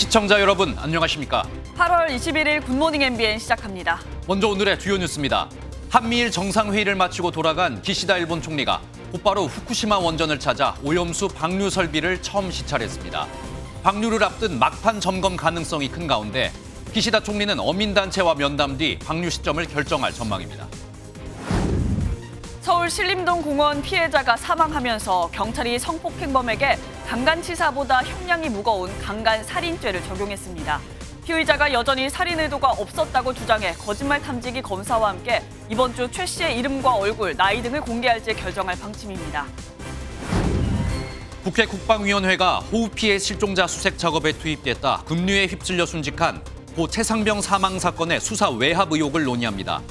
시청자 여러분 안녕하십니까? 8월 21일 굿모닝 MBN 시작합니다. 먼저 오늘의 주요 뉴스입니다. 한미일 정상회의를 마치고 돌아간 기시다 일본 총리가 곧바로 후쿠시마 원전을 찾아 오염수 방류 설비를 처음 시찰했습니다. 방류를 앞둔 막판 점검 가능성이 큰 가운데 기시다 총리는 어민단체와 면담 뒤 방류 시점을 결정할 전망입니다. 서울 신림동 공원 피해자가 사망하면서 경찰이 성폭행범에게 강간치사보다 형량이 무거운 강간살인죄를 적용했습니다. 피의자가 여전히 살인 의도가 없었다고 주장해 거짓말 탐지기 검사와 함께 이번 주 최 씨의 이름과 얼굴, 나이 등을 공개할지 결정할 방침입니다. 국회 국방위원회가 호우 피해 실종자 수색 작업에 투입됐다 급류에 휩쓸려 순직한 고 최상병 사망 사건의 수사 외압 의혹을 논의합니다.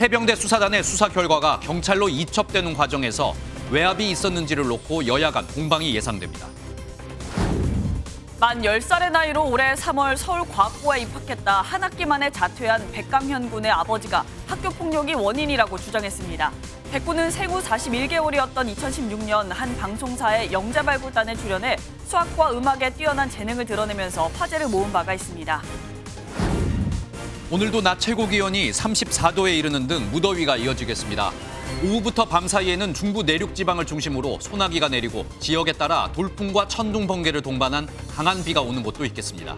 해병대 수사단의 수사 결과가 경찰로 이첩되는 과정에서 외압이 있었는지를 놓고 여야 간 공방이 예상됩니다. 만 10살의 나이로 올해 3월 서울과학고에 입학했다 한 학기 만에 자퇴한 백강현 군의 아버지가 학교 폭력이 원인이라고 주장했습니다. 백 군은 생후 41개월이었던 2016년 한 방송사의 영재발굴단에 출연해 수학과 음악에 뛰어난 재능을 드러내면서 화제를 모은 바가 있습니다. 오늘도 낮 최고 기온이 34도에 이르는 등 무더위가 이어지겠습니다. 오후부터 밤 사이에는 중부 내륙 지방을 중심으로 소나기가 내리고 지역에 따라 돌풍과 천둥 번개를 동반한 강한 비가 오는 곳도 있겠습니다.